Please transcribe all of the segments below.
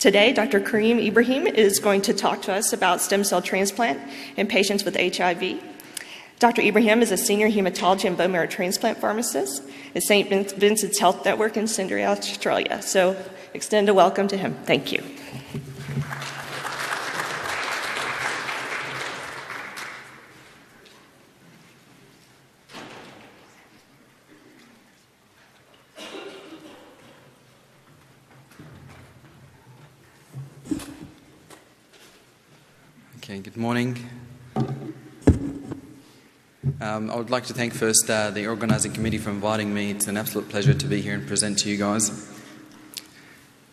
Today, Dr. Karim Ibrahim is going to talk to us about stem cell transplant in patients with HIV. Dr. Ibrahim is a senior hematology and bone marrow transplant pharmacist at St. Vincent's Health Network in Sydney, Australia. So, extend a welcome to him. Thank you. Morning. Um, I would like to thank first uh, the organising committee for inviting me. It's an absolute pleasure to be here and present to you guys.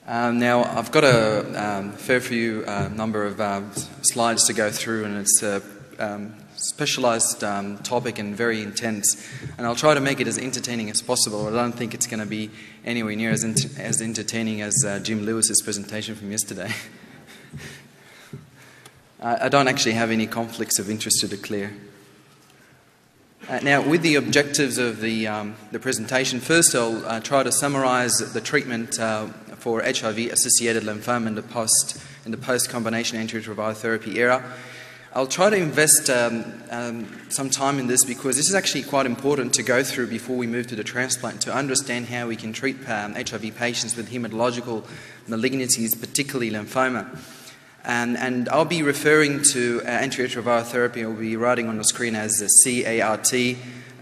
Um, now, I've got a um, fair few uh, number of uh, slides to go through, and it's a um, specialised um, topic and very intense. And I'll try to make it as entertaining as possible. I don't think it's going to be anywhere near as, as entertaining as uh, Jim Lewis's presentation from yesterday. I don't actually have any conflicts of interest to declare. Uh, now, with the objectives of the, um, the presentation, first I'll uh, try to summarise the treatment uh, for HIV-associated lymphoma in the post in the post-combination antiretroviral therapy era. I'll try to invest um, um, some time in this because this is actually quite important to go through before we move to the transplant to understand how we can treat HIV um, patients with hematological malignancies, particularly lymphoma. And, and I'll be referring to uh, antiretroviral therapy, I'll be writing on the screen as CART.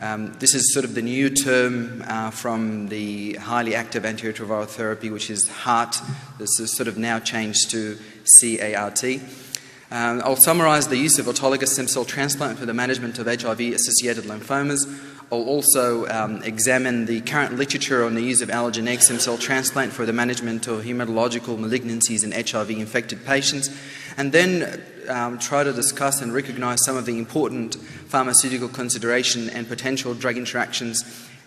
Um, this is sort of the new term uh, from the highly active antiretroviral therapy, which is HAART. This is sort of now changed to CART. Um, I'll summarize the use of autologous stem cell transplant for the management of HIV associated lymphomas. I'll also um, examine the current literature on the use of allogeneic stem cell transplant for the management of hematological malignancies in HIV infected patients, and then um, try to discuss and recognize some of the important pharmaceutical consideration and potential drug interactions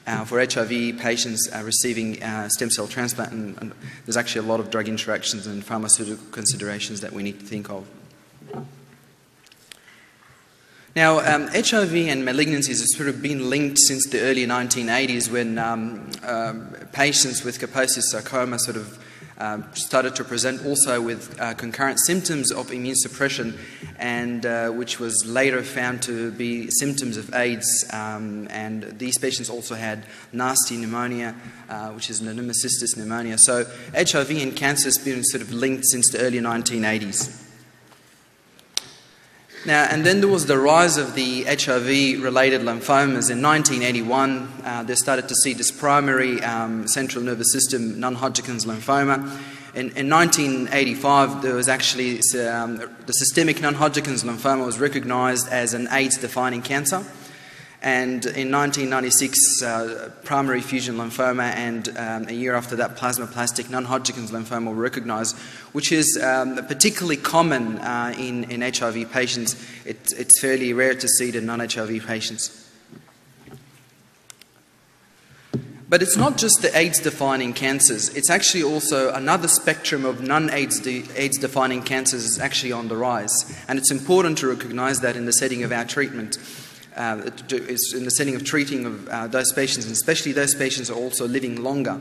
uh, for HIV patients uh, receiving uh, stem cell transplant. And, and there's actually a lot of drug interactions and pharmaceutical considerations that we need to think of. Now, um, HIV and malignancies have sort of been linked since the early 1980s when um, um, patients with Kaposi's sarcoma sort of um, started to present also with uh, concurrent symptoms of immune suppression, and uh, which was later found to be symptoms of AIDS. Um, and these patients also had nasty pneumonia, uh, which is pneumocystis pneumonia. So HIV and cancer has been sort of linked since the early 1980s. Now, and then there was the rise of the HIV related lymphomas. In 1981, uh, they started to see this primary um, central nervous system non Hodgkin's lymphoma. In, in, 1985, there was actually um, the systemic non Hodgkin's lymphoma was recognized as an AIDS defining cancer. And in 1996, uh, primary effusion lymphoma, and um, a year after that, plasmablastic non Hodgkin's lymphoma were recognized, which is um, particularly common uh, in, in HIV patients. It, it's fairly rare to see it in non HIV patients. But it's not just the AIDS defining cancers, it's actually also another spectrum of non AIDS defining cancers is actually on the rise. And it's important to recognize that in the setting of our treatment uh, is in the setting of treating of uh, those patients, and especially those patients are also living longer.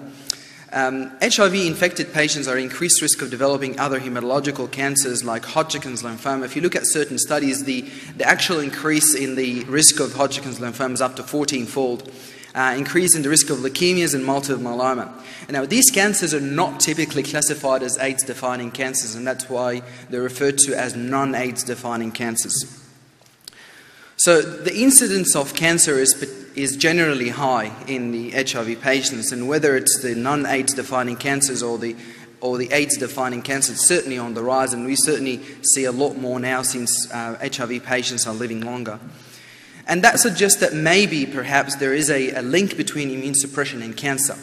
Um, HIV infected patients are increased risk of developing other hematological cancers like Hodgkin's lymphoma. If you look at certain studies, the, the actual increase in the risk of Hodgkin's lymphoma is up to 14 fold. Uh, increase in the risk of leukemias and multiple myeloma. Now, these cancers are not typically classified as AIDS defining cancers, and that's why they're referred to as non AIDS defining cancers. So the incidence of cancer is, is generally high in the HIV patients, and whether it's the non-AIDS defining cancers or the or the AIDS defining cancers, certainly on the rise, and we certainly see a lot more now since uh, HIV patients are living longer. And that suggests that maybe, perhaps, there is a, a link between immune suppression and cancer.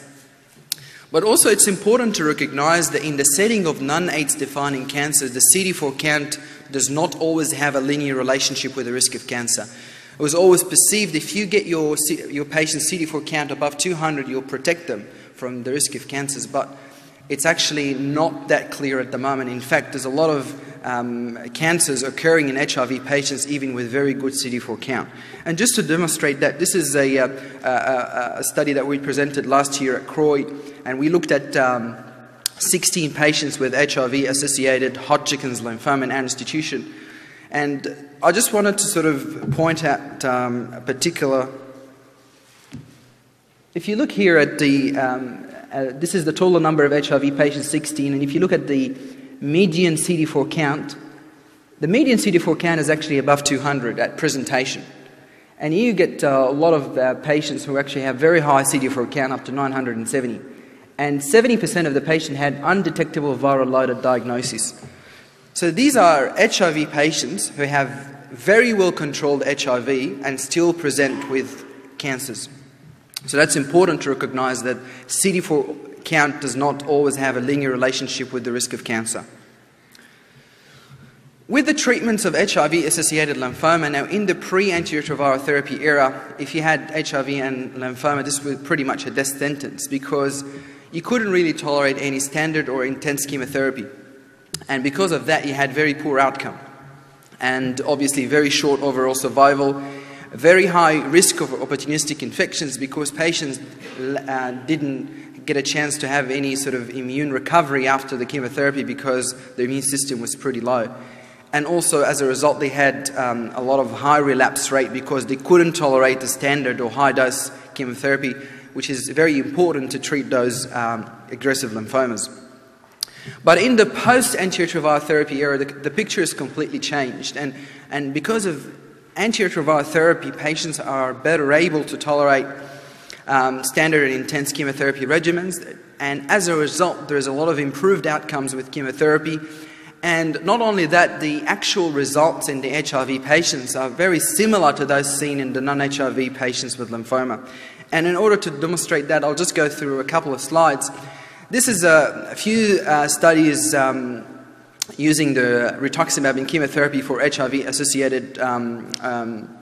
But also, it's important to recognize that in the setting of non AIDS defining cancers, the CD4 count does not always have a linear relationship with the risk of cancer. It was always perceived if you get your, your patient's CD4 count above 200, you'll protect them from the risk of cancers. But it's actually not that clear at the moment. In fact, there's a lot of um, cancers occurring in HIV patients even with very good CD4 count. And just to demonstrate that, this is a, uh, a, a, a study that we presented last year at CROI, and we looked at um, 16 patients with HIV associated Hodgkin's lymphoma in our institution. And I just wanted to sort of point out um, a particular. If you look here at the, um, uh, this is the total number of HIV patients, 16, and if you look at the median CD4 count, the median CD4 count is actually above 200 at presentation. And you get uh, a lot of uh, patients who actually have very high CD4 count, up to 970. And 70% of the patient had undetectable viral loaded diagnosis. So these are HIV patients who have very well controlled HIV and still present with cancers. So that's important to recognize that CD4 count does not always have a linear relationship with the risk of cancer. With the treatments of HIV associated lymphoma, now in the pre antiretroviral therapy era, if you had HIV and lymphoma, this was pretty much a death sentence because you couldn't really tolerate any standard or intense chemotherapy. And because of that, he had very poor outcome. And obviously, very short overall survival, very high risk of opportunistic infections because patients uh, didn't get a chance to have any sort of immune recovery after the chemotherapy because the immune system was pretty low and also as a result they had um, a lot of high relapse rate because they couldn't tolerate the standard or high dose chemotherapy which is very important to treat those um, aggressive lymphomas. But in the post antiretroviral therapy era the, the, picture is completely changed. And, and because of antiretroviral therapy patients are better able to tolerate um, standard and intense chemotherapy regimens. And as a result there is a lot of improved outcomes with chemotherapy. And not only that, the actual results in the HIV patients are very similar to those seen in the non HIV patients with lymphoma. And in order to demonstrate that, I'll just go through a couple of slides. This is a, a few uh, studies um, using the rituximab in chemotherapy for HIV associated um, um,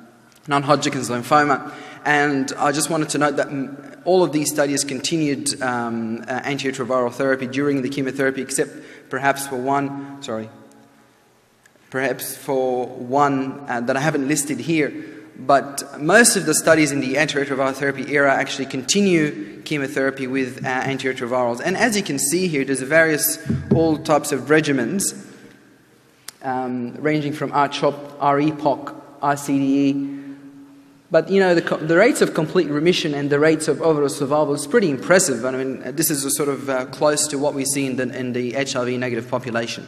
non Hodgkin's lymphoma. And I just wanted to note that all of these studies continued um, uh, antiretroviral therapy during the chemotherapy, except perhaps for one, sorry, perhaps for one uh, that I haven't listed here. But most of the studies in the antiretroviral therapy era actually continue chemotherapy with uh, antiretrovirals. And as you can see here, there's various all types of regimens, um, ranging from R-CHOP, R-EPOCH, R-CDE, but you know, the, the, rates of complete remission and the rates of overall survival is pretty impressive. I mean, this is sort of uh, close to what we see in the, in the HIV negative population.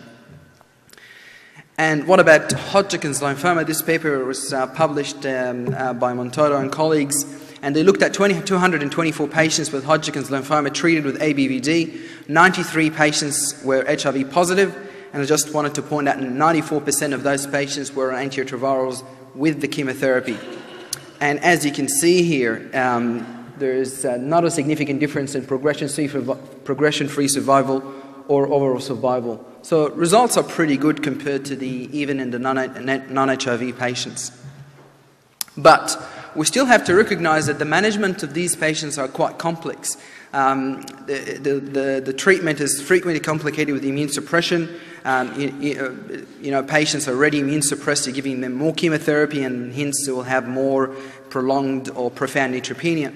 And what about Hodgkin's lymphoma? This paper was uh, published um, uh, by Montoto and colleagues, and they looked at 20, 224 patients with Hodgkin's lymphoma treated with ABVD. 93 patients were HIV positive, and I just wanted to point out 94% of those patients were on antiretrovirals with the chemotherapy. And as you can see here, um, there's uh, not a significant difference in progression-free progression survival or overall survival. So results are pretty good compared to the even in the non-HIV patients. But we still have to recognize that the management of these patients are quite complex. Um, the, the, the, the, treatment is frequently complicated with immune suppression. Um, you, you, know, patients are already immune suppressed, you're giving them more chemotherapy, and hence they will have more prolonged or profound neutropenia.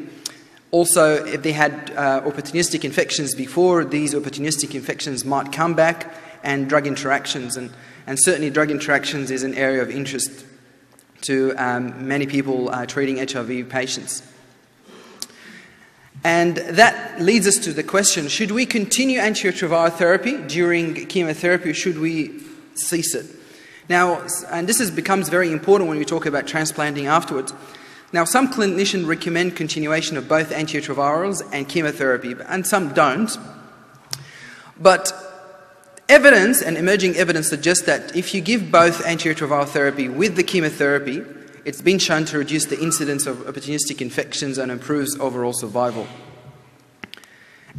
Also, if they had uh, opportunistic infections before, these opportunistic infections might come back, and drug interactions. And, and certainly, drug interactions is an area of interest to um, many people uh, treating HIV patients. And that leads us to the question should we continue antiretroviral therapy during chemotherapy or should we cease it? Now, and this is, becomes very important when we talk about transplanting afterwards. Now, some clinicians recommend continuation of both antiretrovirals and chemotherapy, and some don't. But evidence and emerging evidence suggests that if you give both antiretroviral therapy with the chemotherapy, it's been shown to reduce the incidence of opportunistic infections and improves overall survival.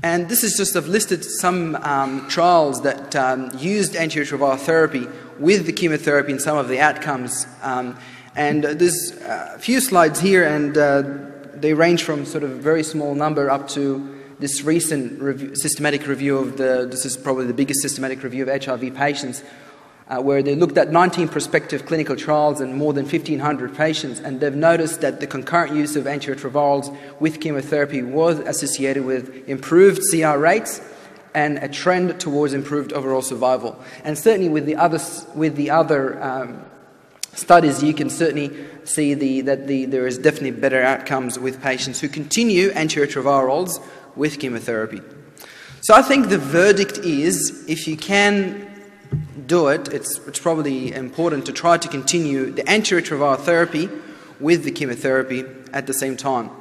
And this is just, I've listed some um, trials that um, used antiretroviral therapy with the chemotherapy and some of the outcomes. Um, and uh, there's a few slides here, and uh, they range from sort of a very small number up to this recent review, systematic review of the, this is probably the biggest systematic review of HIV patients, uh, where they looked at 19 prospective clinical trials and more than 1,500 patients, and they've noticed that the concurrent use of antiretrovirals with chemotherapy was associated with improved CR rates and a trend towards improved overall survival. And certainly with the other, with the other um, studies, you can certainly see the, that the, there is definitely better outcomes with patients who continue antiretrovirals with chemotherapy. So I think the verdict is if you can do it, it's, it's probably important to try to continue the antiretroviral therapy with the chemotherapy at the same time.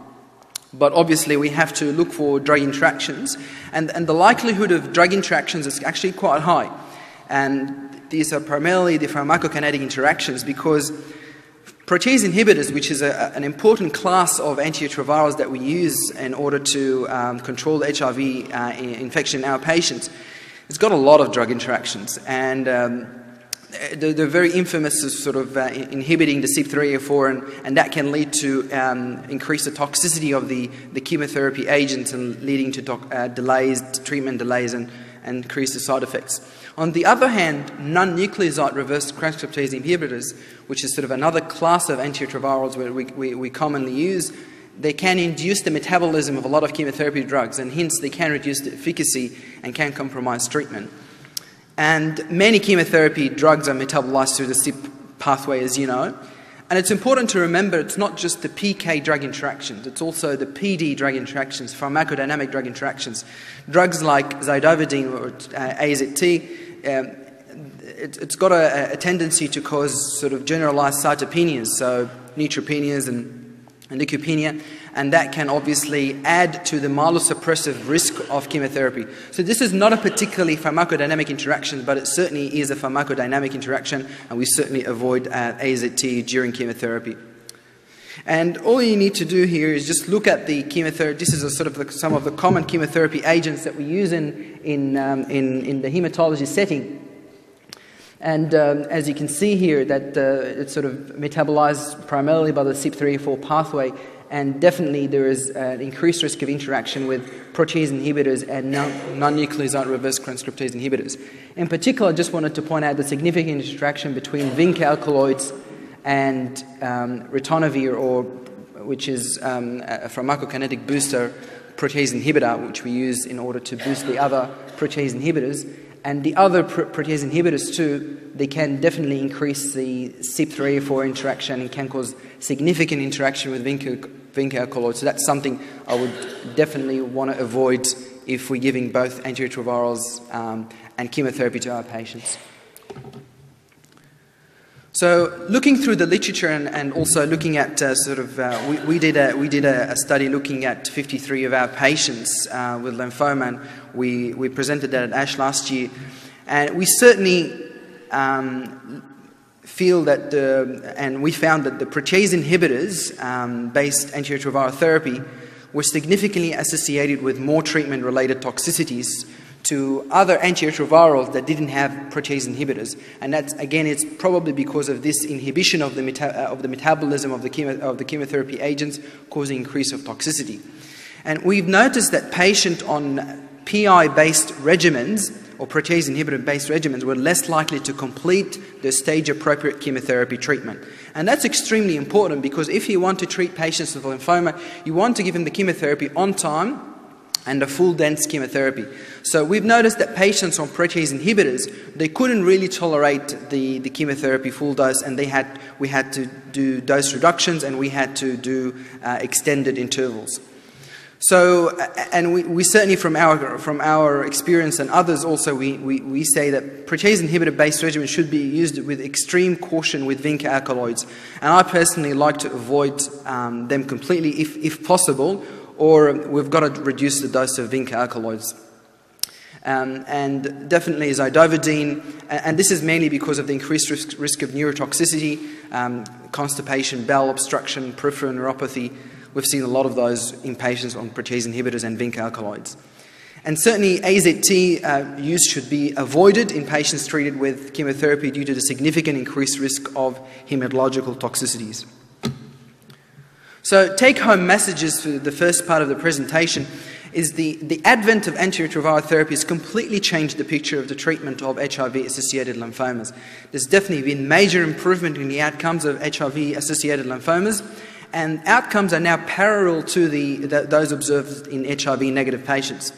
But obviously, we have to look for drug interactions, and, and the likelihood of drug interactions is actually quite high. And these are primarily the pharmacokinetic interactions because protease inhibitors, which is a, an important class of antiretrovirals that we use in order to um, control HIV uh, infection in our patients, it's got a lot of drug interactions. And um, they're, they're, very infamous as sort of uh, inhibiting the CYP3A4, and, and that can lead to um, increase the toxicity of the, the chemotherapy agents and leading to uh, delays, treatment delays, and, and increase the side effects. On the other hand, non-nucleoside reverse transcriptase inhibitors, which is sort of another class of antiretrovirals where we, we, we commonly use, they can induce the metabolism of a lot of chemotherapy drugs, and hence they can reduce the efficacy and can compromise treatment. And many chemotherapy drugs are metabolized through the CYP pathway, as you know. And it's important to remember it's not just the PK drug interactions, it's also the PD drug interactions, pharmacodynamic drug interactions. Drugs like zidovudine or uh, AZT, um, it, has got a, a, tendency to cause sort of generalized cytopenias, so neutropenias and, and leukopenia and that can obviously add to the myelosuppressive risk of chemotherapy. So this is not a particularly pharmacodynamic interaction, but it certainly is a pharmacodynamic interaction, and we certainly avoid uh, AZT during chemotherapy. And all you need to do here is just look at the chemotherapy. This is sort of the, some of the common chemotherapy agents that we use in, in, um, in, in the hematology setting. And um, as you can see here, that uh, it's sort of metabolized primarily by the CYP3A4 pathway, and definitely there is an increased risk of interaction with protease inhibitors and non-nucleoside reverse transcriptase inhibitors. In particular, I just wanted to point out the significant interaction between vinca alkaloids and um, ritonavir, or which is um, a pharmacokinetic booster protease inhibitor, which we use in order to boost the other protease inhibitors. And the other pr protease inhibitors too, they can definitely increase the CYP3A4 interaction and can cause significant interaction with vinca vinca. So that's something I would definitely want to avoid if we're giving both antiretrovirals um, and chemotherapy to our patients. So, looking through the literature and, and also looking at uh, sort of, uh, we, we, did, a, we did a, a, study looking at 53 of our patients uh, with lymphoma, and we, we presented that at ASH last year. And we certainly um, feel that the, and we found that the protease inhibitors um, based antiretroviral therapy were significantly associated with more treatment related toxicities to other antiretrovirals that didn't have protease inhibitors. And that's, again, it's probably because of this inhibition of the, meta- uh, of the metabolism of the, chemo- of the chemotherapy agents causing increase of toxicity. And we've noticed that patients on PI based regimens or protease inhibitor based regimens were less likely to complete the stage appropriate chemotherapy treatment. And that's extremely important because if you want to treat patients with lymphoma, you want to give them the chemotherapy on time and a full dense chemotherapy. So we've noticed that patients on protease inhibitors, they couldn't really tolerate the, the chemotherapy full dose and they had, we had to do dose reductions and we had to do uh, extended intervals. So, and we, we, certainly from our, from our experience and others also, we, we, we say that protease inhibitor based regimen should be used with extreme caution with vinca alkaloids. And I personally like to avoid um, them completely if, if possible, or we've got to reduce the dose of vinca alkaloids. Um, and definitely zidovudine, and this is mainly because of the increased risk, risk of neurotoxicity, um, constipation, bowel obstruction, peripheral neuropathy, We've seen a lot of those in patients on protease inhibitors and vinca alkaloids. And certainly AZT uh, use should be avoided in patients treated with chemotherapy due to the significant increased risk of hematological toxicities. So take-home messages for the first part of the presentation is the, the advent of antiretroviral therapy has completely changed the picture of the treatment of HIV-associated lymphomas. There's definitely been major improvement in the outcomes of HIV-associated lymphomas, and outcomes are now parallel to the, the, those observed in HIV negative patients.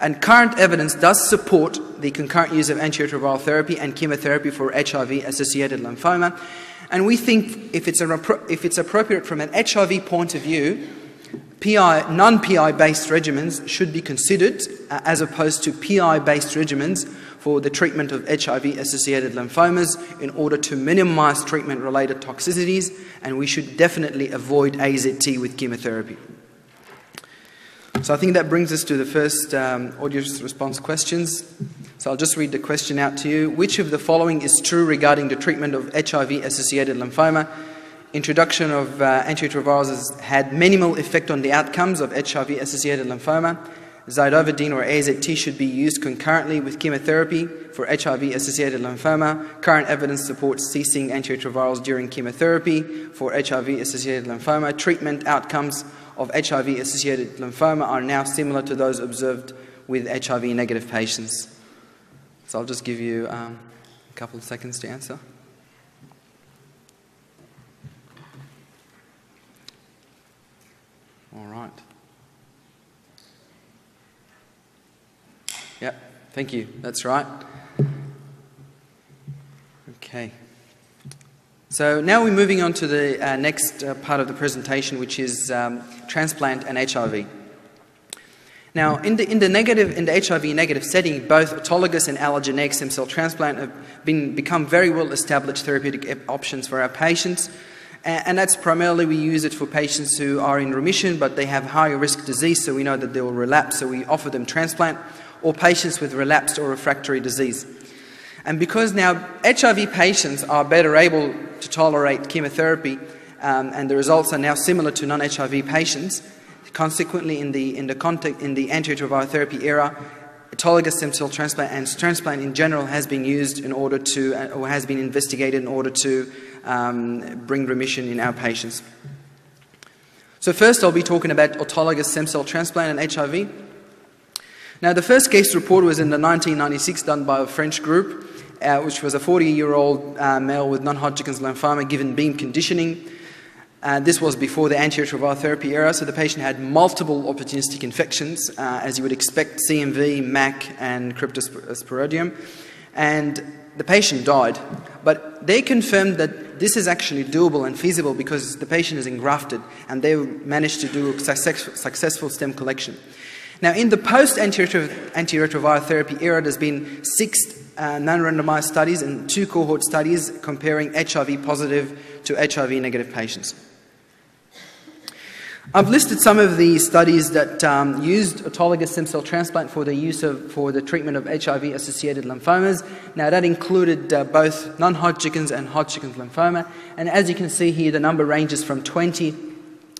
And current evidence does support the concurrent use of antiretroviral therapy and chemotherapy for HIV associated lymphoma. And we think if it's, if it's appropriate from an HIV point of view, PI, non-PI based regimens should be considered uh, as opposed to PI based regimens for the treatment of HIV associated lymphomas in order to minimize treatment related toxicities, and we should definitely avoid AZT with chemotherapy. So I think that brings us to the first um, audience response questions. So I'll just read the question out to you. Which of the following is true regarding the treatment of HIV associated lymphoma? Introduction of uh, antiretrovirals had minimal effect on the outcomes of HIV associated lymphoma. Zidovudine or AZT should be used concurrently with chemotherapy for HIV associated lymphoma. Current evidence supports ceasing antiretrovirals during chemotherapy for HIV associated lymphoma. Treatment outcomes of HIV associated lymphoma are now similar to those observed with HIV negative patients. So I'll just give you um, a couple of seconds to answer. All right. Yep, thank you. That's right. Okay. So now we're moving on to the uh, next uh, part of the presentation, which is um, transplant and HIV. Now, in the, in the negative, in the HIV negative setting, both autologous and allogeneic stem cell transplant have been, become very well established therapeutic options for our patients. And, and that's primarily we use it for patients who are in remission, but they have higher risk disease, so we know that they will relapse, so we offer them transplant, or patients with relapsed or refractory disease. And because now HIV patients are better able to tolerate chemotherapy, um, and the results are now similar to non-HIV patients, consequently, in the, in the, context, in the antiretroviral therapy era, autologous stem cell transplant and transplant in general has been used in order to, uh, or has been investigated in order to um, bring remission in our patients. So first I'll be talking about autologous stem cell transplant and HIV. Now the first case report was in the 1996 done by a French group uh, which was a 40-year-old uh, male with non-Hodgkin's lymphoma given BEAM conditioning. Uh, this was before the antiretroviral therapy era, so the patient had multiple opportunistic infections, uh, as you would expect, CMV, MAC, and cryptosporidium. And the patient died. But they confirmed that this is actually doable and feasible because the patient is engrafted and they managed to do a successful stem collection. Now, in the post-antiretroviral therapy era, there's been six uh, non-randomized studies and two cohort studies comparing HIV positive to HIV negative patients. I've listed some of the studies that um, used autologous stem cell transplant for the use of for the treatment of HIV-associated lymphomas. Now that included uh, both non-Hodgkin's and Hodgkin's lymphoma, and as you can see here, the number ranges from 20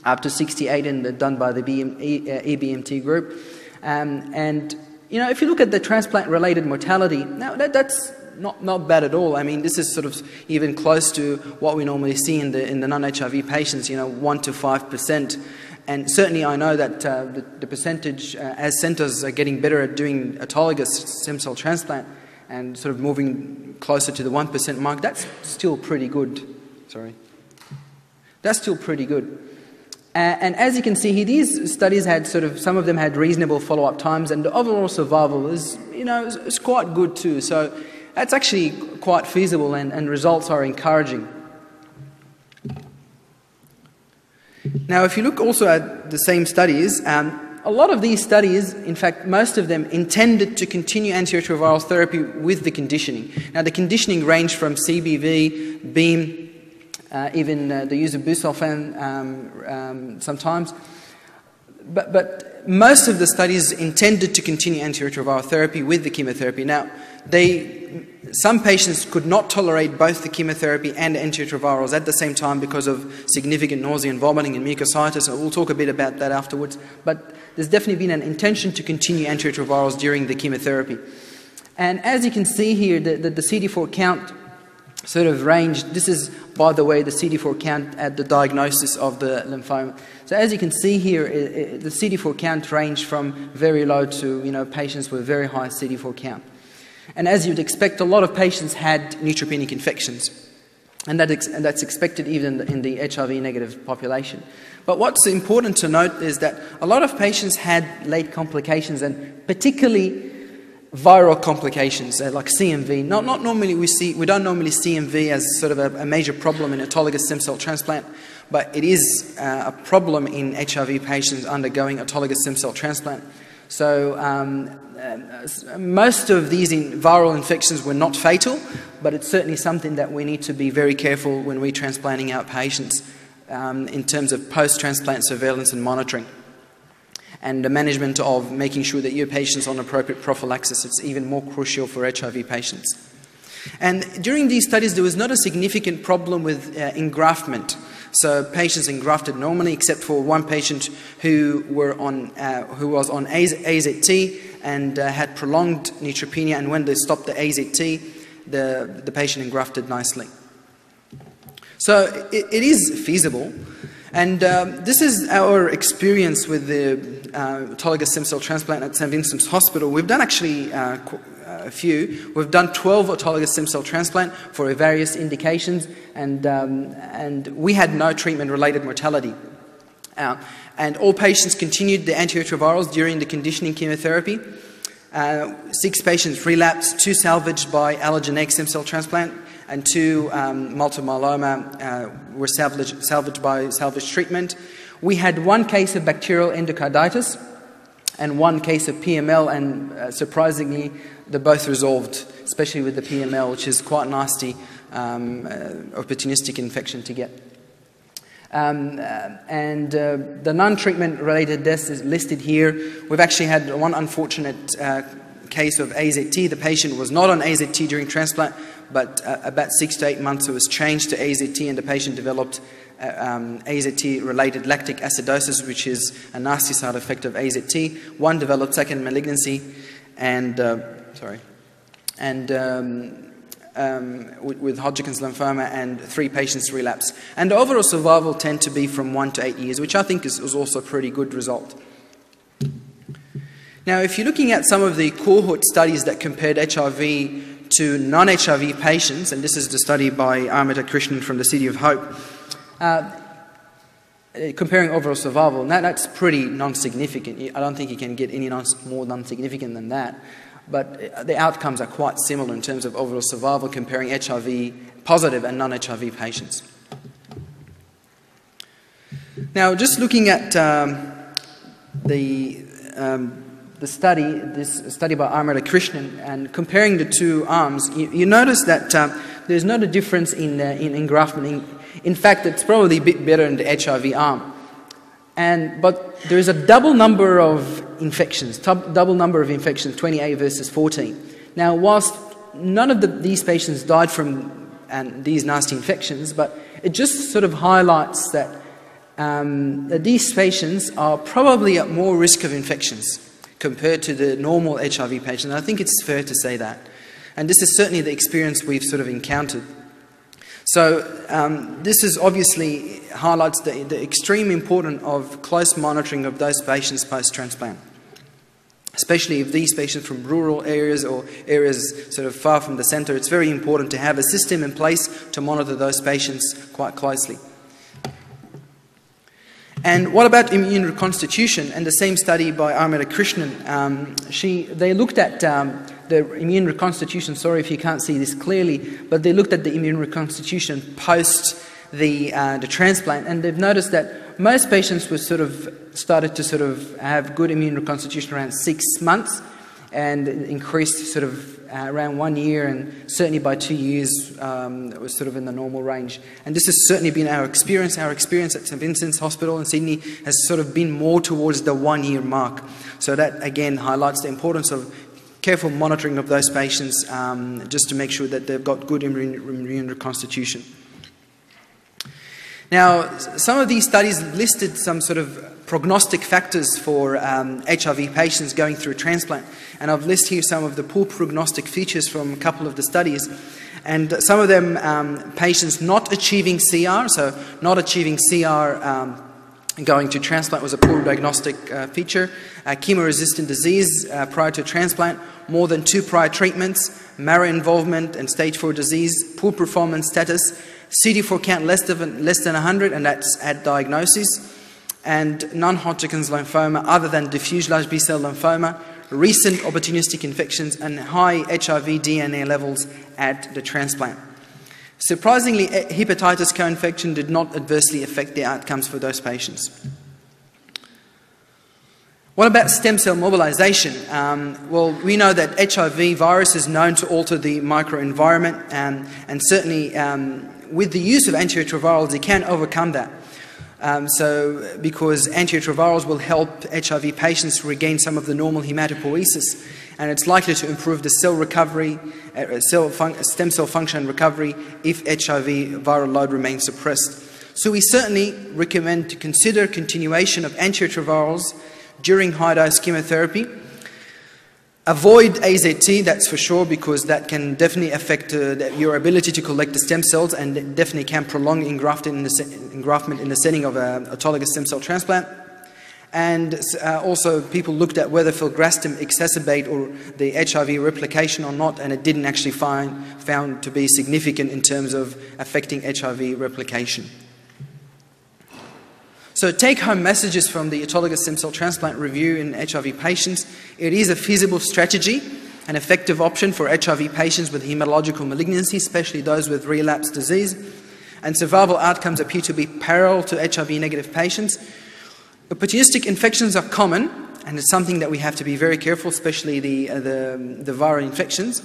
up to 68 in the, done by the BM, e, uh, EBMT group. Um, and you know, if you look at the transplant-related mortality, now that, that's not, not bad at all. I mean, this is sort of even close to what we normally see in the, in the non-HIV patients, you know, 1 to 5%. And certainly I know that uh, the, the, percentage, uh, as centres are getting better at doing autologous stem cell transplant and sort of moving closer to the 1% mark, that's still pretty good. Sorry. That's still pretty good. Uh, and as you can see here, these studies had sort of, some of them had reasonable follow-up times and the overall survival is, you know, is quite good too. So that's actually quite feasible and, and results are encouraging. Now, if you look also at the same studies, um, a lot of these studies, in fact, most of them intended to continue antiretroviral therapy with the conditioning. Now, the conditioning ranged from CBV, BEAM, uh, even uh, the use of busulfan um, um, sometimes. But, but most of the studies intended to continue antiretroviral therapy with the chemotherapy. Now, they, some patients could not tolerate both the chemotherapy and antiretrovirals at the same time because of significant nausea and vomiting and mucositis. we'll talk a bit about that afterwards. But there's definitely been an intention to continue antiretrovirals during the chemotherapy. And as you can see here, the, the, the CD4 count sort of range. This is, by the way, the CD4 count at the diagnosis of the lymphoma. So as you can see here, it, it, the CD4 count range from very low to you know patients with very high CD4 count. And as you'd expect, a lot of patients had neutropenic infections. And, that ex- and that's expected even in the, in the HIV negative population. But what's important to note is that a lot of patients had late complications, and particularly viral complications uh, like CMV. Not, not normally we see, we don't normally see CMV as sort of a, a major problem in autologous stem cell transplant, but it is uh, a problem in HIV patients undergoing autologous stem cell transplant. So um, uh, most of these in viral infections were not fatal, but it's certainly something that we need to be very careful when we're transplanting out patients um, in terms of post-transplant surveillance and monitoring and the management of making sure that your patient's on appropriate prophylaxis. It's even more crucial for HIV patients. And during these studies, there was not a significant problem with uh, engraftment. So patients engrafted normally, except for one patient who, were on, uh, who was on AZT and uh, had prolonged neutropenia, and when they stopped the AZT, the, the patient engrafted nicely. So it, it is feasible. And um, this is our experience with the uh, autologous stem cell transplant at St. Vincent's Hospital. We've done actually uh, a few. We've done 12 autologous stem cell transplant for various indications, and, um, and we had no treatment-related mortality. Uh, and all patients continued the antiretrovirals during the conditioning chemotherapy. Uh, six patients relapsed, two salvaged by allogeneic stem cell transplant, and two um, multiple myeloma uh, were salvaged, salvaged by salvage treatment. We had one case of bacterial endocarditis and one case of PML, and uh, surprisingly, they both resolved, especially with the PML, which is quite nasty, um, uh, opportunistic infection to get. Um, uh, and uh, the non treatment related deaths is listed here. We've actually had one unfortunate uh, case of AZT. The patient was not on AZT during transplant, but uh, about six to eight months it was changed to AZT, and the patient developed uh, um, AZT related lactic acidosis, which is a nasty side effect of AZT. One developed second malignancy, and sorry, and um, um, with, with, Hodgkin's lymphoma, and three patients relapse. And overall survival tend to be from one to eight years, which I think is, is also a pretty good result. Now, if you're looking at some of the cohort studies that compared HIV to non HIV patients, and this is the study by Amrita Krishnan from the City of Hope, uh, comparing overall survival, that, that's pretty non significant. I don't think you can get any non more non significant than that. But the outcomes are quite similar in terms of overall survival comparing HIV positive and non HIV patients. Now, just looking at um, the um, the study, this study by Amrita Krishnan, and comparing the two arms, you, you notice that um, there's not a difference in, uh, in engraftment. In, in, fact, it's probably a bit better in the HIV arm. And, but there is a double number of infections, double number of infections, 28 versus 14. Now, whilst none of the, these patients died from these nasty infections, but it just sort of highlights that, um, that these patients are probably at more risk of infections compared to the normal HIV patient. And I think it's fair to say that. And this is certainly the experience we've sort of encountered. So um, this is obviously highlights the, the extreme importance of close monitoring of those patients post-transplant. Especially if these patients from rural areas or areas sort of far from the centre, it's very important to have a system in place to monitor those patients quite closely. And what about immune reconstitution? And the same study by Amrita Krishnan, um, she, they looked at um, the immune reconstitution. Sorry if you can't see this clearly, but they looked at the immune reconstitution post the, uh, the transplant, and they've noticed that most patients were sort of started to sort of have good immune reconstitution around six months, and increased sort of uh, around one year, and certainly by two years, um, it was sort of in the normal range. And this has certainly been our experience. Our experience at St Vincent's Hospital in Sydney has sort of been more towards the one year mark. So that again highlights the importance of careful monitoring of those patients um, just to make sure that they've got good immune, reconstitution. Now, some of these studies listed some sort of prognostic factors for um, HIV patients going through transplant. And I've listed here some of the poor prognostic features from a couple of the studies. And some of them, um, patients not achieving CR, so not achieving CR um, going to transplant was a poor diagnostic uh, feature. Uh, chemo-resistant disease uh, prior to transplant, more than two prior treatments, marrow involvement and stage 4 disease, poor performance status, CD4 count less than, less than 100, and that's at diagnosis, and non Hodgkin's lymphoma other than diffuse large B cell lymphoma, recent opportunistic infections, and high HIV DNA levels at the transplant. Surprisingly, hepatitis co infection did not adversely affect the outcomes for those patients. What about stem cell mobilization? Um, well, we know that HIV virus is known to alter the microenvironment, um, and certainly um, with the use of antiretrovirals, it can overcome that. Um, so, because antiretrovirals will help HIV patients regain some of the normal hematopoiesis, and it's likely to improve the cell recovery, uh, cell stem cell function recovery if HIV viral load remains suppressed. So, we certainly recommend to consider continuation of antiretrovirals during high dose chemotherapy. Avoid AZT, that's for sure, because that can definitely affect uh, your ability to collect the stem cells and definitely can prolong engraftment in the, engraftment in the setting of an autologous stem cell transplant. And uh, also, people looked at whether filgrastim exacerbate or the HIV replication or not, and it didn't actually find found to be significant in terms of affecting HIV replication. So, take home messages from the autologous stem cell transplant review in HIV patients. It is a feasible strategy, an effective option for HIV patients with hematological malignancy, especially those with relapsed disease. And survival outcomes appear to be parallel to HIV negative patients. Opportunistic infections are common, and it's something that we have to be very careful, especially the, uh, the, the, viral infections.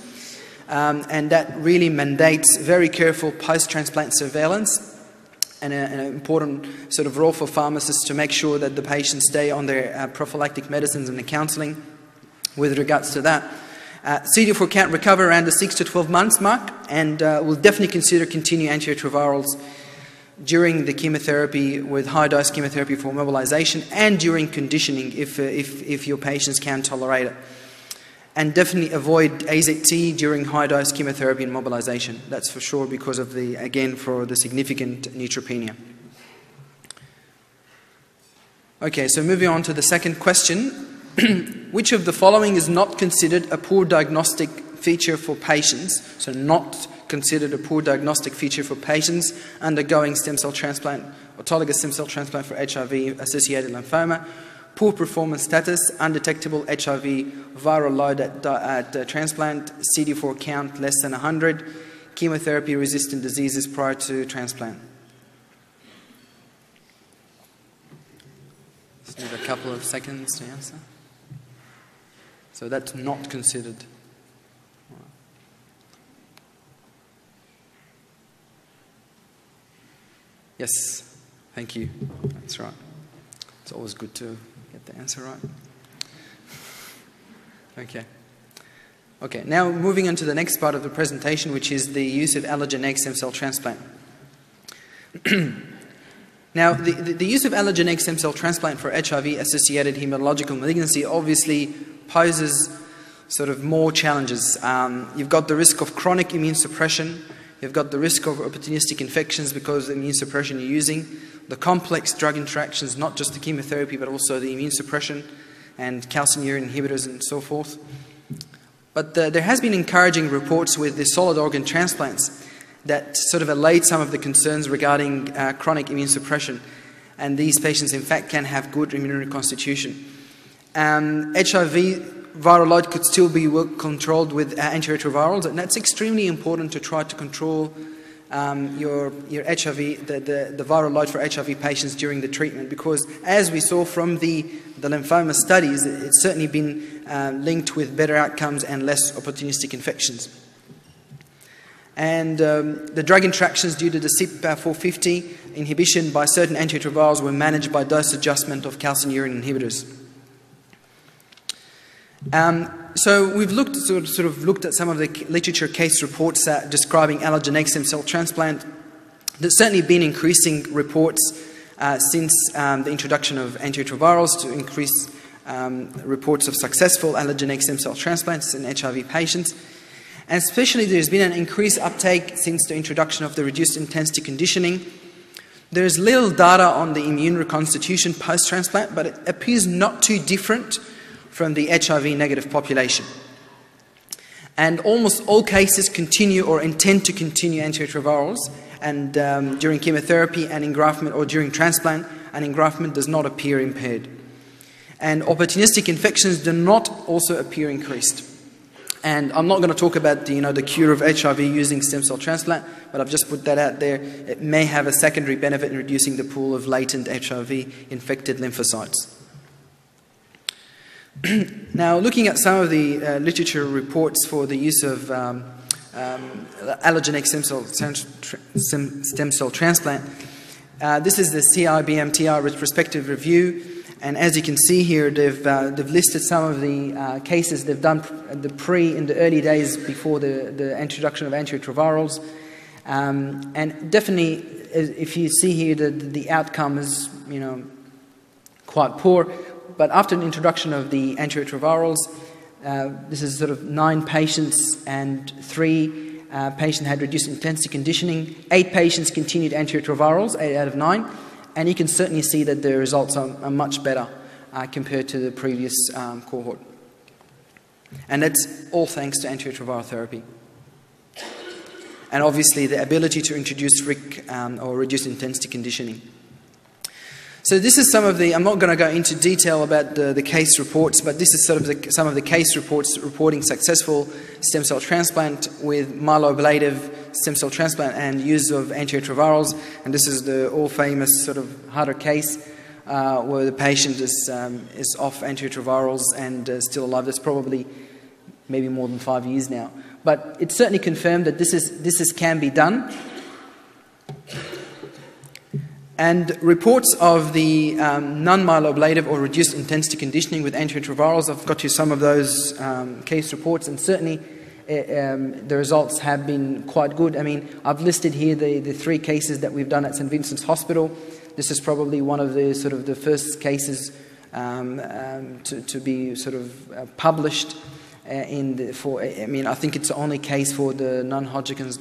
Um, and that really mandates very careful post transplant surveillance and, an important sort of role for pharmacists to make sure that the patients stay on their uh, prophylactic medicines and the counseling with regards to that. Uh, CD4 count recover around the 6 to 12 months mark, and uh, we'll definitely consider continuing antiretrovirals during the chemotherapy with high dose chemotherapy for mobilization and during conditioning if, uh, if, if your patients can tolerate it and definitely avoid AZT during high dose chemotherapy and mobilization. That's for sure because of the, again, for the significant neutropenia. Okay, so moving on to the second question. Which of the following is not considered a poor diagnostic feature for patients? So, not considered a poor diagnostic feature for patients undergoing stem cell transplant, autologous stem cell transplant for HIV associated lymphoma poor performance status, undetectable HIV viral load at, at uh, transplant, CD4 count less than 100, chemotherapy resistant diseases prior to transplant. Just need a couple of seconds to answer. So that's not considered. Yes, thank you. That's right. It's always good to get the answer right. Okay. Okay, now moving on to the next part of the presentation, which is the use of allogeneic stem cell transplant. now, the, the, the, use of allogeneic stem cell transplant for HIV-associated hematological malignancy obviously poses sort of more challenges. Um, you've got the risk of chronic immune suppression, you've got the risk of opportunistic infections because of the immune suppression you're using, the complex drug interactions, not just the chemotherapy, but also the immune suppression and calcineurin inhibitors and so forth. But the, there has been encouraging reports with the solid organ transplants that sort of allayed some of the concerns regarding uh, chronic immune suppression. And these patients, in fact, can have good immune reconstitution. Um, HIV viral load could still be controlled with uh, antiretrovirals, and that's extremely important to try to control um, your, your HIV, the, the, the, viral load for HIV patients during the treatment because as we saw from the, the lymphoma studies, it's certainly been uh, linked with better outcomes and less opportunistic infections. And um, the drug interactions due to the CYP450 inhibition by certain antiretrovirals were managed by dose adjustment of calcineurin inhibitors. Um, so we've looked sort of, sort of, looked at some of the literature case reports describing allogeneic stem cell transplant. There's certainly been increasing reports uh, since um, the introduction of antiretrovirals to increase um, reports of successful allogeneic stem cell transplants in HIV patients. And especially there's been an increased uptake since the introduction of the reduced intensity conditioning. There's little data on the immune reconstitution post-transplant, but it appears not too different from the HIV negative population. And almost all cases continue or intend to continue antiretrovirals and um, during chemotherapy and engraftment or during transplant, and engraftment does not appear impaired. And opportunistic infections do not also appear increased. And I'm not going to talk about the, you know, the cure of HIV using stem cell transplant, but I've just put that out there. It may have a secondary benefit in reducing the pool of latent HIV infected lymphocytes. now, looking at some of the uh, literature reports for the use of um, um, allogeneic stem cell, stem cell transplant, uh, this is the CIBMTR retrospective review. And as you can see here, they've, uh, they've listed some of the uh, cases they've done the pre in the early days before the, the introduction of antiretrovirals. Um, and definitely, if you see here, the, the outcome is, you know, quite poor. But after the introduction of the antiretrovirals, uh, this is sort of nine patients and three uh, patients had reduced intensity conditioning. Eight patients continued antiretrovirals, eight out of nine and you can certainly see that the results are, are much better uh, compared to the previous um, cohort. And that's all thanks to antiretroviral therapy. And obviously the ability to introduce RIC um, or reduced intensity conditioning. So this is some of the, I'm not going to go into detail about the, the case reports, but this is sort of the, some of the case reports reporting successful stem cell transplant with myeloablative stem cell transplant and use of antiretrovirals. And this is the all famous sort of Hütter case uh, where the patient is, um, is off antiretrovirals and uh, still alive. That's probably maybe more than five years now. But it's certainly confirmed that this, is, this is, can be done. And reports of the um, non-myeloablative or reduced intensity conditioning with antiretrovirals, I've got you some of those um, case reports, and certainly uh, um, the results have been quite good. I mean, I've listed here the, the three cases that we've done at St. Vincent's Hospital. This is probably one of the sort of the first cases um, um, to, to be sort of uh, published uh, in the, for, I mean, I think it's the only case for the non-Hodgkin's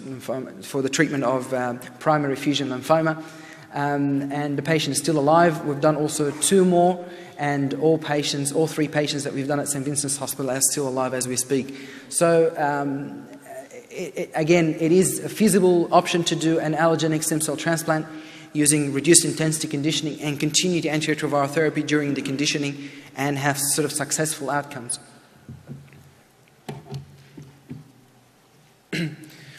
for the treatment of uh, primary effusion lymphoma um, and the patient is still alive. We've done also two more, and all patients, all three patients that we've done at St. Vincent's Hospital are still alive as we speak. So, um, it, it, again, it is a feasible option to do an allogenic stem cell transplant using reduced intensity conditioning and continue the antiretroviral therapy during the conditioning and have sort of successful outcomes.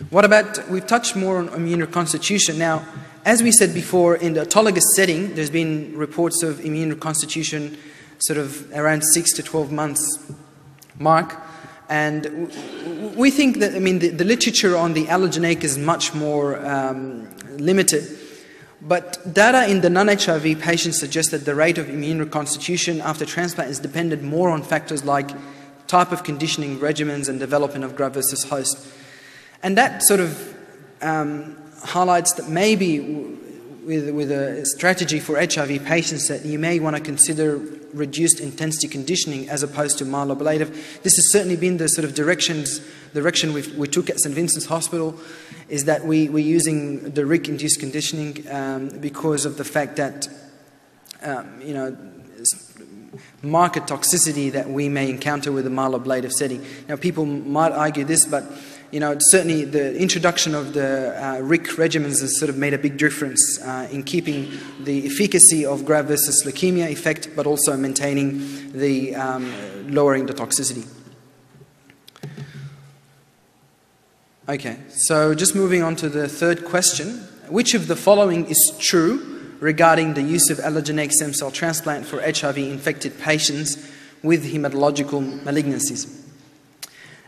what about, we've touched more on immune reconstitution. Now, as we said before, in the autologous setting, there's been reports of immune reconstitution sort of around 6 to 12 months mark. And we think that, I mean, the, the literature on the allogeneic is much more um, limited. But data in the non-HIV patients suggest that the rate of immune reconstitution after transplant is dependent more on factors like type of conditioning regimens and development of graft versus host. And that sort of um, highlights that maybe with, with a strategy for HIV patients that you may want to consider reduced intensity conditioning as opposed to myeloablative. This has certainly been the sort of directions, direction we took at St. Vincent's Hospital is that we, we're using the RIC-induced conditioning um, because of the fact that, um, you know, market toxicity that we may encounter with a myeloablative setting. Now, people might argue this, but you know, certainly the introduction of the uh, RIC regimens has sort of made a big difference uh, in keeping the efficacy of graft versus leukemia effect, but also maintaining the um, lowering the toxicity. Okay, so just moving on to the third question. Which of the following is true regarding the use of allogeneic stem cell transplant for HIV infected patients with hematological malignancies?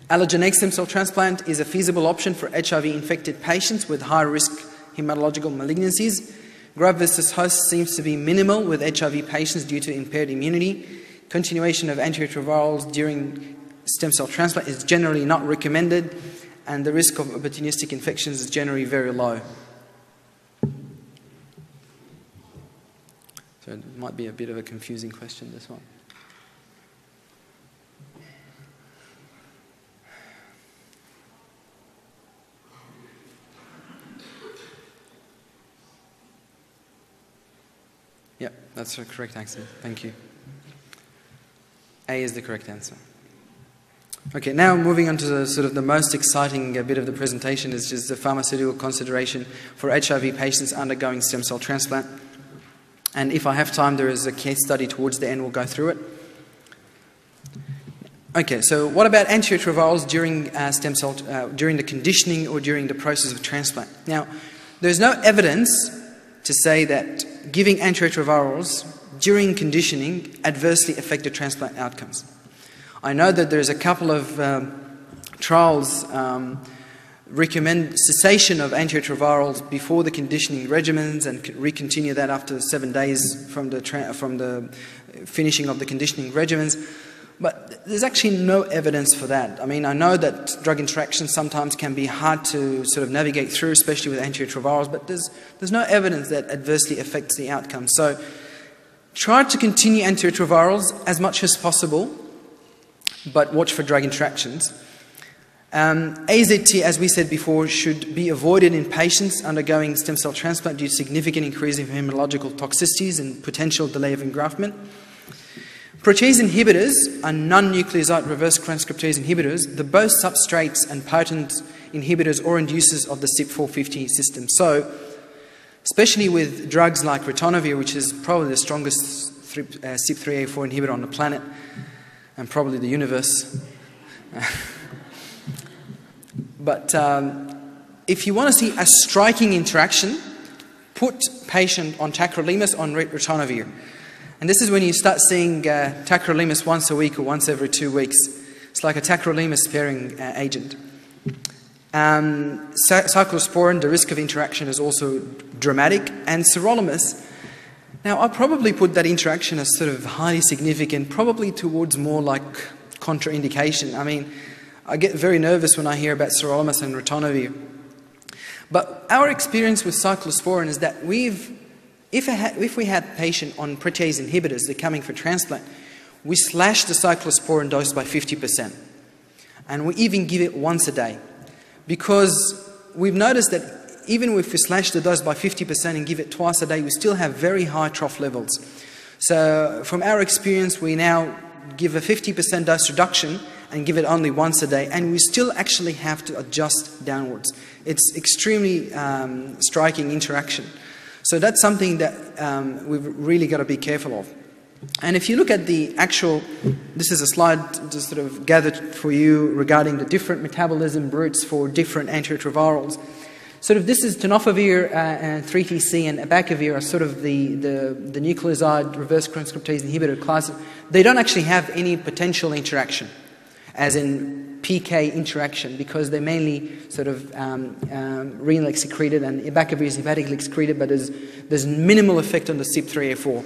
Allogeneic stem cell transplant is a feasible option for HIV infected patients with high risk hematological malignancies. Graft versus host seems to be minimal with HIV patients due to impaired immunity. Continuation of antiretrovirals during stem cell transplant is generally not recommended, and the risk of opportunistic infections is generally very low. So it might be a bit of a confusing question, this one. Yeah, that's the correct answer. Thank you. A is the correct answer. Okay, now moving on to the sort of the most exciting uh, bit of the presentation is just the pharmaceutical consideration for HIV patients undergoing stem cell transplant. And if I have time, there is a case study towards the end, we'll go through it. Okay, so what about antiretrovirals during uh, stem cell, uh, during the conditioning or during the process of transplant? Now, there's no evidence to say that giving antiretrovirals during conditioning adversely affected transplant outcomes. I know that there's a couple of um, trials um, recommend cessation of antiretrovirals before the conditioning regimens and recontinue that after seven days from the, from the finishing of the conditioning regimens. But there's actually no evidence for that. I mean, I know that drug interactions sometimes can be hard to sort of navigate through, especially with antiretrovirals, but there's, there's no evidence that adversely affects the outcome. So try to continue antiretrovirals as much as possible, but watch for drug interactions. Um, AZT, as we said before, should be avoided in patients undergoing stem cell transplant due to significant increase in hematological toxicities and potential delay of engraftment. Protease inhibitors are non-nucleoside reverse transcriptase inhibitors, the both substrates and potent inhibitors or inducers of the CYP450 system. So, especially with drugs like ritonavir, which is probably the strongest uh, CYP3A4 inhibitor on the planet, and probably the universe. but um, if you want to see a striking interaction, put patient on tacrolimus on ritonavir. And this is when you start seeing uh, tacrolimus once a week or once every two weeks. It's like a tacrolimus sparing uh, agent. Um, cyclosporin, the risk of interaction is also dramatic. And sirolimus, now I'll probably put that interaction as sort of highly significant, probably towards more like contraindication. I mean, I get very nervous when I hear about sirolimus and ritonavir. But our experience with cyclosporin is that we've if, if we had a patient on protease inhibitors, they're coming for transplant, we slash the cyclosporin dose by 50%. And we even give it once a day. Because we've noticed that even if we slash the dose by 50% and give it twice a day, we still have very high trough levels. So, from our experience, we now give a 50% dose reduction and give it only once a day, and we still actually have to adjust downwards. It's extremely um, striking interaction. So that's something that um, we've really got to be careful of. And if you look at the actual, this is a slide just sort of gathered for you regarding the different metabolism routes for different antiretrovirals. Sort of this is tenofovir uh, and 3TC and abacavir are sort of the, the, the nucleoside reverse transcriptase inhibitor class. They don't actually have any potential interaction, as in PK interaction because they're mainly sort of um, um, renal excreted and abacavir is hepatically excreted, but there's, there's minimal effect on the CYP3A4.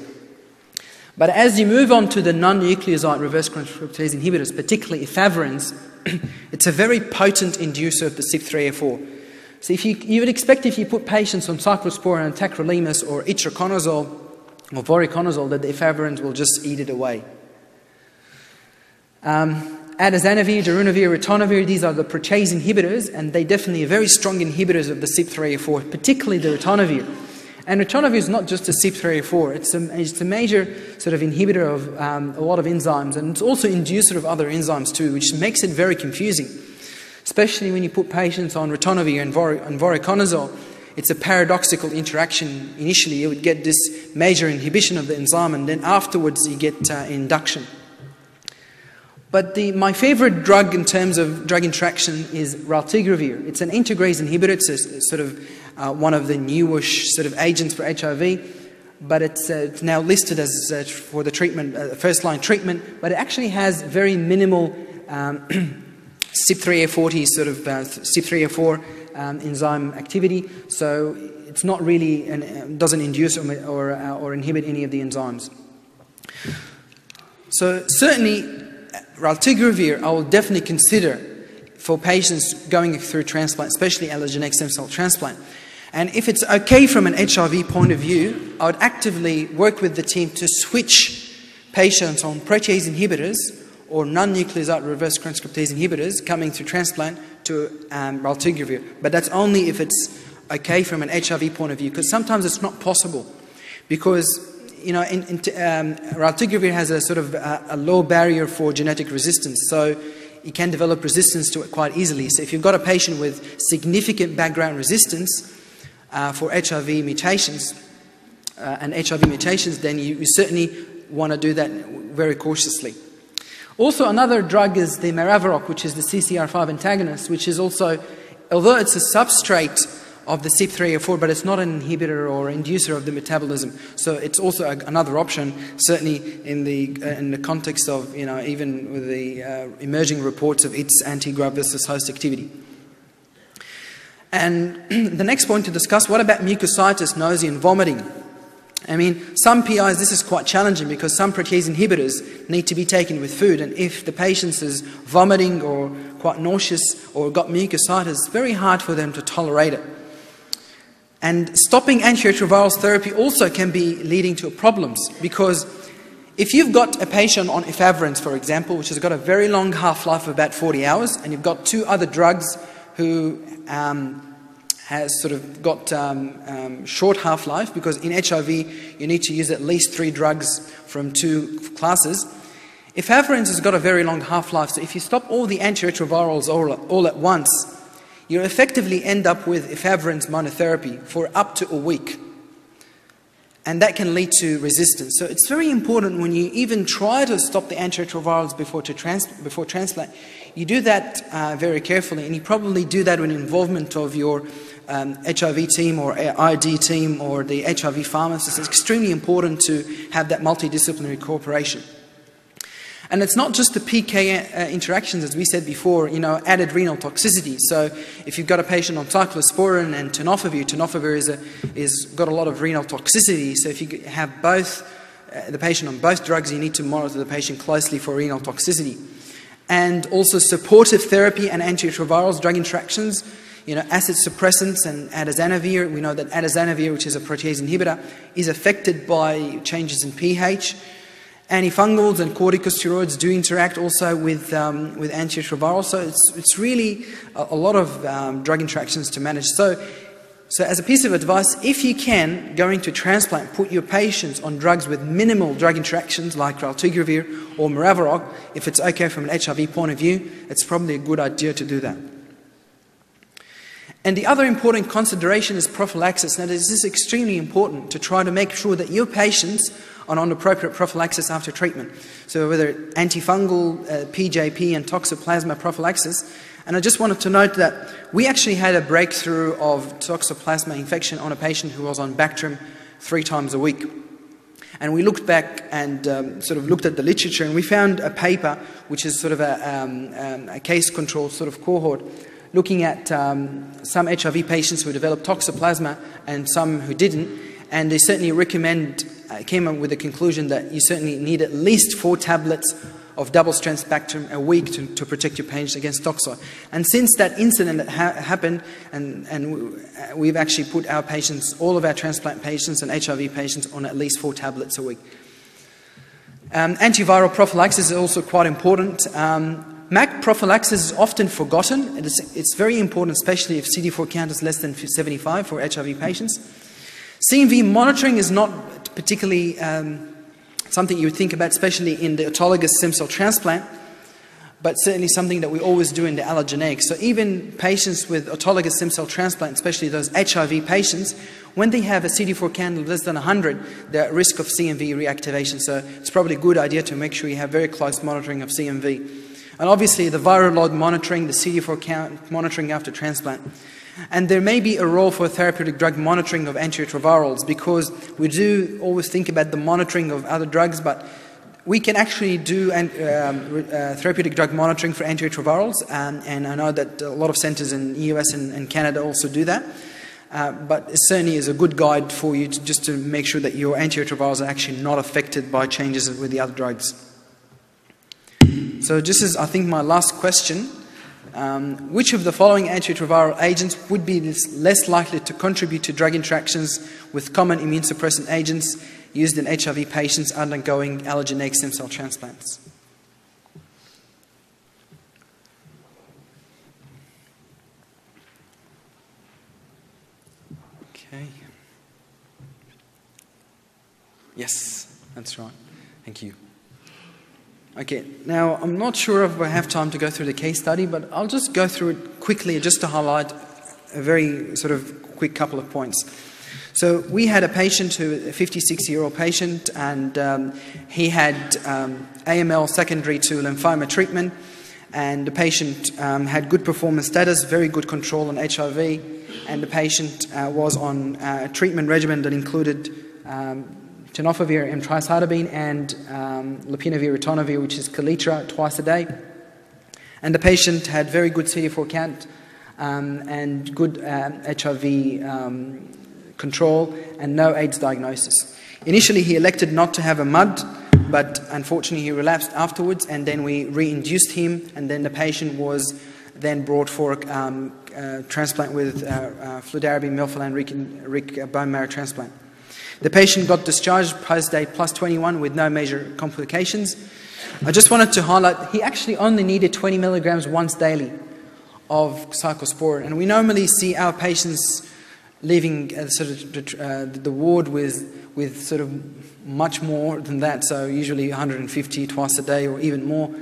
But as you move on to the non-nucleoside reverse transcriptase inhibitors, particularly efavirenz, it's a very potent inducer of the CYP3A4. So if you, you would expect if you put patients on cyclosporin and tacrolimus or itraconazole or voriconazole that the efavirenz will just eat it away. Um, Atazanavir, darunavir, ritonavir, these are the protease inhibitors, and they definitely are very strong inhibitors of the CYP3A4, particularly the ritonavir. And ritonavir is not just a CYP3A4, it's a, it's a major sort of inhibitor of um, a lot of enzymes, and it's also inducer of other enzymes too, which makes it very confusing, especially when you put patients on ritonavir and, vor- and voriconazole. It's a paradoxical interaction. Initially, you would get this major inhibition of the enzyme, and then afterwards, you get uh, induction. But the, my favorite drug in terms of drug interaction is raltegravir. It's an integrase inhibitor. It's a, sort of uh, one of the newish sort of agents for HIV. But it's, uh, it's now listed as uh, for the treatment, uh, first line treatment. But it actually has very minimal um, CYP3A40 sort of uh, CYP3A4 um, enzyme activity. So it's not really, an, uh, doesn't induce or, or, or inhibit any of the enzymes. So certainly raltegravir, I will definitely consider for patients going through transplant, especially allogeneic stem cell transplant. And if it's okay from an HIV point of view, I would actively work with the team to switch patients on protease inhibitors or non-nucleoside reverse transcriptase inhibitors coming through transplant to um, raltegravir. But that's only if it's okay from an HIV point of view, because sometimes it's not possible. Because you know, in, in, um, raltegravir has a sort of a, a, low barrier for genetic resistance. So you can develop resistance to it quite easily. So if you've got a patient with significant background resistance uh, for HIV mutations uh, and HIV mutations, then you, you certainly want to do that very cautiously. Also, another drug is the Maraviroc, which is the CCR5 antagonist, which is also, although it's a substrate of the CYP3A4, but it's not an inhibitor or inducer of the metabolism. So it's also a, another option, certainly in the uh, in the context of you know even with the uh, emerging reports of its anti-graft versus host activity. And the next point to discuss: what about mucositis, nausea, and vomiting? I mean, some PIs, this is quite challenging because some protease inhibitors need to be taken with food, and if the patient is vomiting or quite nauseous or got mucositis, it's very hard for them to tolerate it. And stopping antiretroviral therapy also can be leading to problems because if you've got a patient on efavirenz, for example, which has got a very long half-life of about 40 hours, and you've got two other drugs who um, has sort of got um, um, short half-life because in HIV you need to use at least three drugs from two classes. Efavirenz has got a very long half-life, so if you stop all the antiretrovirals all, all at once, you effectively end up with efavirenz monotherapy for up to a week. And that can lead to resistance. So it's very important when you even try to stop the antiretrovirals before, trans before transplant, you do that uh, very carefully. And you probably do that with involvement of your um, HIV team or ID team or the HIV pharmacist. It's extremely important to have that multidisciplinary cooperation. And it's not just the PK uh, interactions, as we said before, you know, added renal toxicity. So if you've got a patient on cyclosporin and tenofovir, tenofovir is, a, is got a lot of renal toxicity. So if you have both, uh, the patient on both drugs, you need to monitor the patient closely for renal toxicity. And also supportive therapy and antiretrovirals, drug interactions, you know, acid suppressants and atazanavir. We know that atazanavir, which is a protease inhibitor, is affected by changes in pH. Antifungals and corticosteroids do interact also with, um, with antiretrovirals, so it's, it's really a, a lot of um, drug interactions to manage. So, so as a piece of advice, if you can, going to transplant, put your patients on drugs with minimal drug interactions like raltegravir or Maraviroc, if it's okay from an HIV point of view, it's probably a good idea to do that. And the other important consideration is prophylaxis. Now, this is extremely important to try to make sure that your patients on appropriate prophylaxis after treatment. So, whether antifungal, uh, PJP, and toxoplasma prophylaxis. And I just wanted to note that we actually had a breakthrough of toxoplasma infection on a patient who was on Bactrim three times a week. And we looked back and um, sort of looked at the literature, and we found a paper which is sort of a, um, um, a case control sort of cohort looking at um, some HIV patients who developed toxoplasma and some who didn't, and they certainly recommend, uh, came up with the conclusion that you certainly need at least four tablets of double-strength spectrum a week to, to, protect your patients against toxo. And since that incident that ha happened, and, and uh, we've actually put our patients, all of our transplant patients and HIV patients on at least four tablets a week. Um, antiviral prophylaxis is also quite important. Um, MAC prophylaxis is often forgotten. It is, it's very important, especially if CD4 count is less than 75 for HIV patients. CMV monitoring is not particularly um, something you would think about, especially in the autologous stem cell transplant, but certainly something that we always do in the allogeneic. So even patients with autologous stem cell transplant, especially those HIV patients, when they have a CD4 count less than 100, they're at risk of CMV reactivation. So it's probably a good idea to make sure you have very close monitoring of CMV. And obviously the viral load monitoring, the CD4 count monitoring after transplant. And there may be a role for therapeutic drug monitoring of antiretrovirals because we do always think about the monitoring of other drugs, but we can actually do um, uh, therapeutic drug monitoring for antiretrovirals, um, and I know that a lot of centers in the US and, and Canada also do that. Uh, but it certainly is a good guide for you to, just to make sure that your antiretrovirals are actually not affected by changes with the other drugs. So this is, I think, my last question. Um, which of the following antiretroviral agents would be less likely to contribute to drug interactions with common immune suppressant agents used in HIV patients undergoing allogeneic stem cell transplants? Okay. Yes, that's right. Thank you. Okay, now I'm not sure if I have time to go through the case study, but I'll just go through it quickly just to highlight a very sort of quick couple of points. So we had a patient who, a 56 year old patient, and um, he had um, AML secondary to lymphoma treatment, and the patient um, had good performance status, very good control on HIV, and the patient uh, was on uh, a treatment regimen that included um, tenofovir and tricytidine and um, lopinavir ritonavir, which is Kaletra, twice a day. And the patient had very good CD4 count um, and good HIV um, control and no AIDS diagnosis. Initially, he elected not to have a MUD, but unfortunately, he relapsed afterwards, and then we re-induced him, and then the patient was then brought for um, uh, transplant with uh, uh, fludarabine, melphalan, RIC, RIC bone marrow transplant. The patient got discharged post day plus 21 with no major complications. I just wanted to highlight he actually only needed 20 milligrams once daily of cyclosporin, and we normally see our patients leaving uh, sort of uh, the ward with with sort of much more than that, so usually 150 twice a day or even more.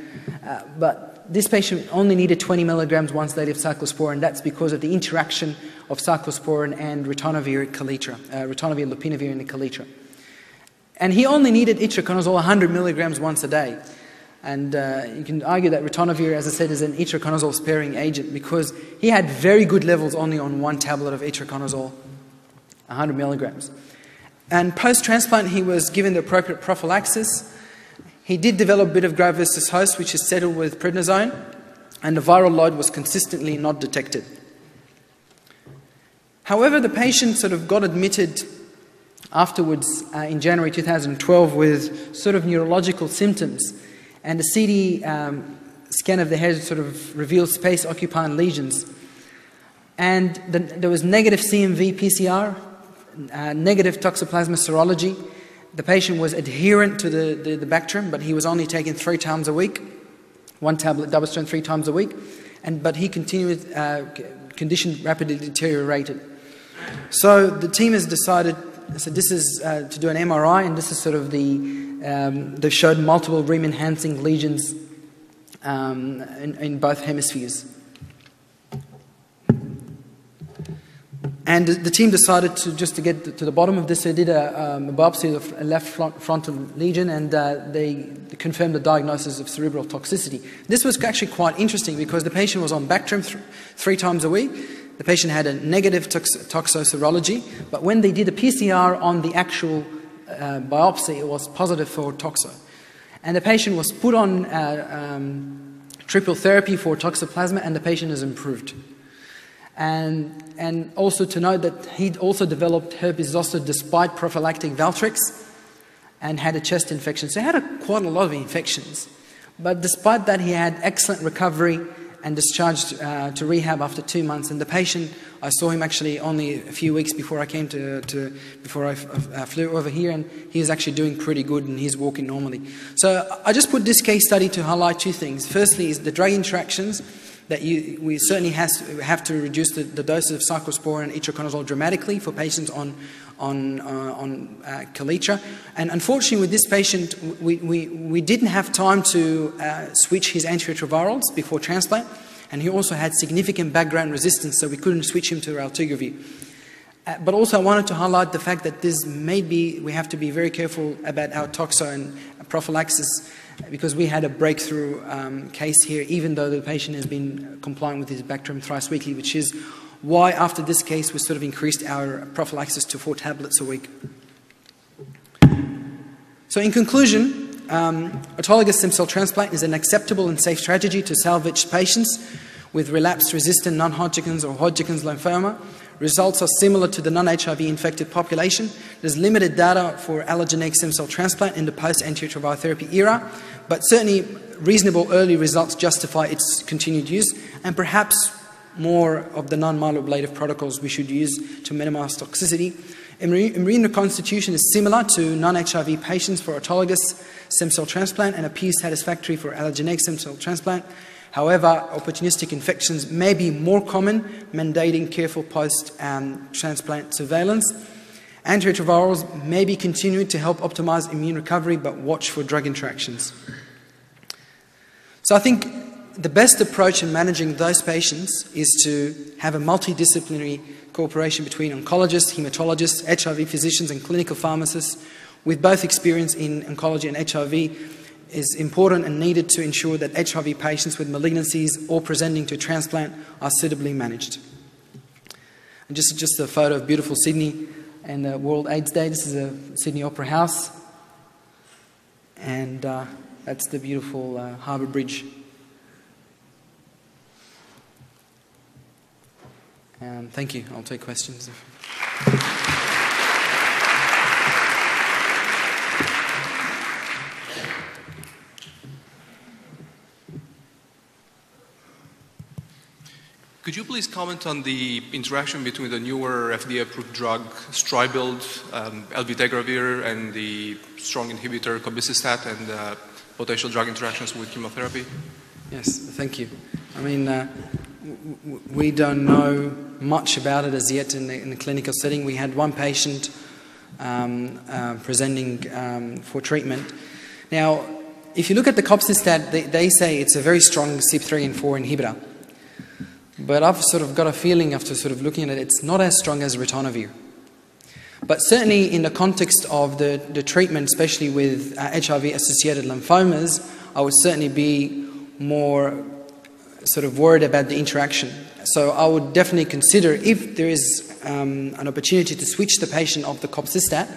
Uh, but this patient only needed 20 milligrams once daily of cyclosporin. That's because of the interaction of cyclosporin and ritonavir Kaletra, uh, ritonavir, lopinavir, and Kaletra. And he only needed itraconazole 100 milligrams once a day. And uh, you can argue that ritonavir, as I said, is an itraconazole sparing agent because he had very good levels only on one tablet of itraconazole, 100 milligrams. And post transplant, he was given the appropriate prophylaxis. He did develop a bit of versus host, which is settled with prednisone, and the viral load was consistently not detected. However, the patient sort of got admitted afterwards uh, in January 2012 with sort of neurological symptoms, and a CT um, scan of the head sort of revealed space occupying lesions. And the, there was negative CMV PCR, uh, negative toxoplasma serology, the patient was adherent to the, the, the Bactrim, but he was only taking three times a week, one tablet, double strength, three times a week, and, but he continued, uh, condition rapidly deteriorated. So the team has decided, so this is uh, to do an MRI, and this is sort of the, um, they showed multiple rim enhancing lesions um, in, in both hemispheres. And the team decided to just to get to the bottom of this, they did a, um, a biopsy of the left frontal lesion, and uh, they confirmed the diagnosis of cerebral toxicity. This was actually quite interesting because the patient was on Bactrim th- three times a week. The patient had a negative tox- toxoserology, but when they did a PCR on the actual uh, biopsy, it was positive for toxo. And the patient was put on uh, um, triple therapy for toxoplasma, and the patient has improved. And, and also to note that he'd also developed herpes zoster despite prophylactic Valtrex and had a chest infection. So he had a, quite a lot of infections. But despite that, he had excellent recovery and discharged uh, to rehab after two months. And the patient, I saw him actually only a few weeks before I came to, to before I flew over here, and he was actually doing pretty good and he's walking normally. So I just put this case study to highlight two things. Firstly, is the drug interactions that you, we certainly has, have to reduce the, the doses of cyclosporin and itraconazole dramatically for patients on, on, uh, on uh. And unfortunately, with this patient, we, we, we didn't have time to uh, switch his antiretrovirals before transplant, and he also had significant background resistance, so we couldn't switch him to raltegravir. Uh, but also, I wanted to highlight the fact that this may be, we have to be very careful about our toxo and prophylaxis because we had a breakthrough um, case here, even though the patient has been complying with his Bactrim thrice weekly, which is why after this case we sort of increased our prophylaxis to four tablets a week. So in conclusion, um, autologous stem cell transplant is an acceptable and safe strategy to salvage patients with relapsed resistant non-Hodgkin's or Hodgkin's lymphoma Results are similar to the non-HIV infected population. There's limited data for allogeneic stem cell transplant in the post-antiretroviral therapy era, but certainly reasonable early results justify its continued use, and perhaps more of the non-myeloablative protocols we should use to minimize toxicity. Immune reconstitution is similar to non-HIV patients for autologous stem cell transplant and appears satisfactory for allogeneic stem cell transplant. However, opportunistic infections may be more common, mandating careful post-transplant surveillance. Antiretrovirals may be continued to help optimize immune recovery, but watch for drug interactions. So I think the best approach in managing those patients is to have a multidisciplinary cooperation between oncologists, hematologists, HIV physicians, and clinical pharmacists with both experience in oncology and HIV is important and needed to ensure that HIV patients with malignancies or presenting to transplant are suitably managed. And just, just a photo of beautiful Sydney and the World AIDS Day. This is a Sydney Opera House. And uh, that's the beautiful uh, Harbour Bridge. Um, thank you. I'll take questions. Could you please comment on the interaction between the newer FDA-approved drug Stribild, um, elvitegravir, and the strong inhibitor cobicistat, and uh, potential drug interactions with chemotherapy? Yes, thank you. I mean, uh, we don't know much about it as yet in the, in the clinical setting. We had one patient um, uh, presenting um, for treatment. Now, if you look at the cobicistat, they, they say it's a very strong CYP3 and 4 inhibitor. But I've sort of got a feeling after sort of looking at it, it's not as strong as ritonavir. But certainly in the context of the, the treatment, especially with uh, HIV-associated lymphomas, I would certainly be more sort of worried about the interaction. So I would definitely consider if there is um, an opportunity to switch the patient off the cobicistat,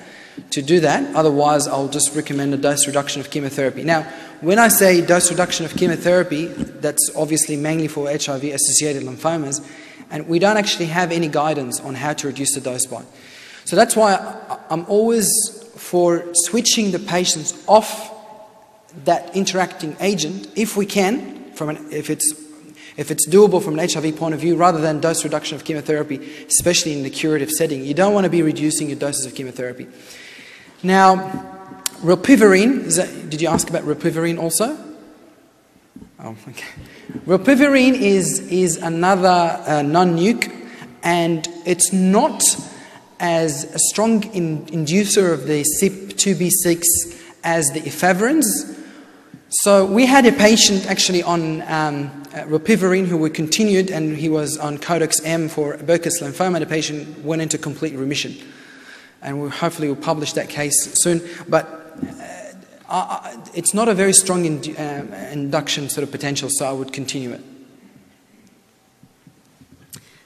to do that. Otherwise, I'll just recommend a dose reduction of chemotherapy. Now, when I say dose reduction of chemotherapy, that's obviously mainly for HIV associated lymphomas, and we don't actually have any guidance on how to reduce the dose by. So that's why I'm always for switching the patients off that interacting agent if we can, from an, if it's if it's doable from an HIV point of view, rather than dose reduction of chemotherapy, especially in the curative setting. You don't want to be reducing your doses of chemotherapy. Now, rilpivirine, that, did you ask about rilpivirine also? Oh, okay. Rilpivirine is, is another uh, non-nuke, and it's not as a strong in, inducer of the CYP2B6 as the efavirenz. So we had a patient actually on um, uh, who we continued, and he was on CODOX-M for Burkitt's lymphoma. The patient went into complete remission and we'll hopefully we'll publish that case soon. But uh, uh, it's not a very strong in, uh, induction sort of potential, so I would continue it.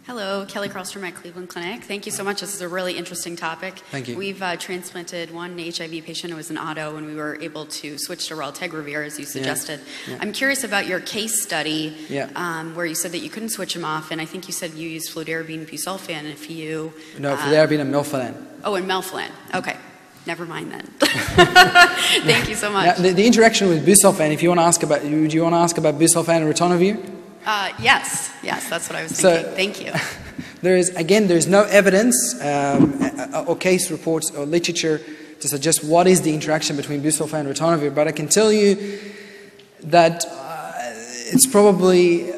Hello, Kelly Cross from my Cleveland Clinic. Thank you so much. This is a really interesting topic. Thank you. We've uh, transplanted one HIV patient who was an auto, and we were able to switch to raltegravir, as you suggested. Yeah. Yeah. I'm curious about your case study, yeah. um, where you said that you couldn't switch him off, and I think you said you used fludarabine busulfan if you... No, uh, fludarabine and melphalan. Oh, and melphalan. Okay. Never mind then. Thank you so much. Now, the, the, interaction with busulfan, if you want to ask about, do you want to ask about busulfan and ritonavir? Uh, yes, yes, that's what I was thinking. So, Thank you. There is, again, there's no evidence um, or case reports or literature to suggest what is the interaction between busulfan and ritonavir, but I can tell you that uh, it's probably,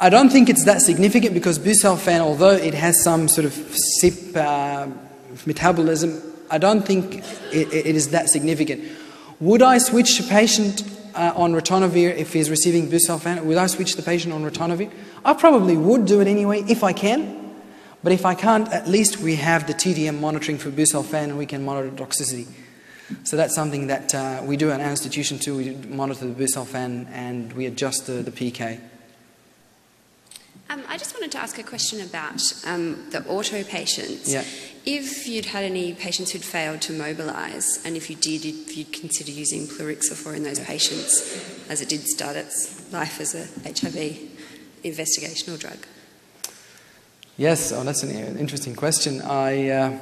I don't think it's that significant because busulfan, although it has some sort of CYP uh, metabolism, I don't think it, it is that significant. Would I switch a patient uh, on ritonavir if he's receiving busulfan? Would I switch the patient on ritonavir? I probably would do it anyway if I can. But if I can't, at least we have the TDM monitoring for busulfan and we can monitor toxicity. So that's something that uh, we do at our institution too. We monitor the busulfan and we adjust the, the PK. Um, I just wanted to ask a question about um, the auto patients. Yeah. If you'd had any patients who'd failed to mobilise, and if you did, if you'd consider using plerixafor in those yeah. patients, as it did start its life as a HIV investigational drug. Yes, oh, that's an interesting question. I, uh,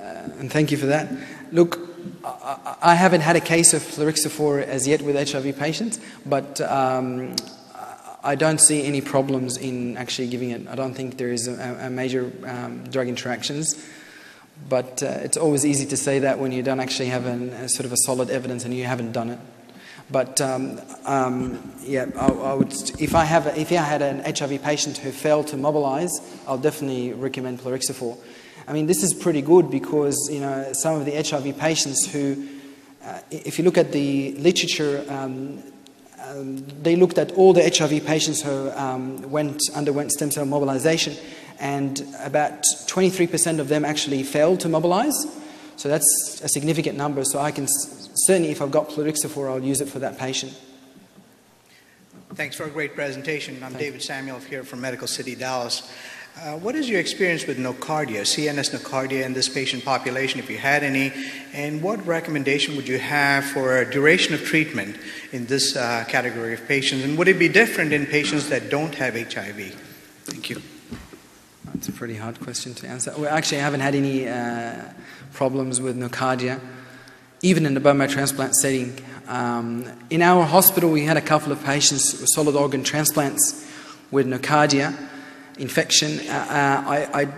uh, and thank you for that. Look, I, I haven't had a case of plerixafor as yet with HIV patients, but um, I don't see any problems in actually giving it. I don't think there is a, a major um, drug interactions. But uh, it's always easy to say that when you don't actually have an, a sort of a solid evidence and you haven't done it. But um, um, yeah, I, I, would, if I have if I had an HIV patient who failed to mobilize, I'll definitely recommend plerixafor. I mean, this is pretty good because you know some of the HIV patients who, uh, if you look at the literature, um, um, they looked at all the HIV patients who um, went, underwent stem cell mobilization, and about 23% of them actually failed to mobilize. So that's a significant number. So I can certainly, if I've got plerixafor, I'll use it for that patient. Thanks for a great presentation. I'm David Samuel here from Medical City Dallas. Uh, what is your experience with nocardia, CNS nocardia in this patient population, if you had any? And what recommendation would you have for a duration of treatment in this uh, category of patients? And would it be different in patients that don't have HIV? Thank you. That's a pretty hard question to answer. Well, actually, haven't had any uh, problems with nocardia, even in the bone marrow transplant setting. Um, in our hospital, we had a couple of patients with solid organ transplants with nocardia infection. Uh, uh, I, I,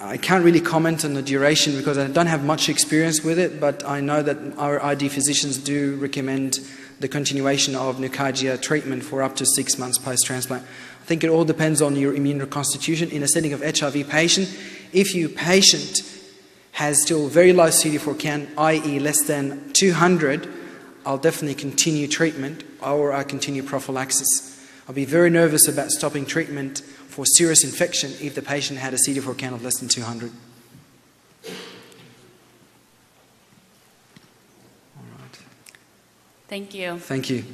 I, can't really comment on the duration because I don't have much experience with it, but I know that our ID physicians do recommend the continuation of nocardia treatment for up to six months post transplant. I think it all depends on your immune reconstitution. In a setting of HIV patient, if your patient has still very low CD4 count, i.e., less than 200, I'll definitely continue treatment or I continue prophylaxis. I'll be very nervous about stopping treatment for serious infection if the patient had a CD4 count of less than 200. Thank you. Thank you.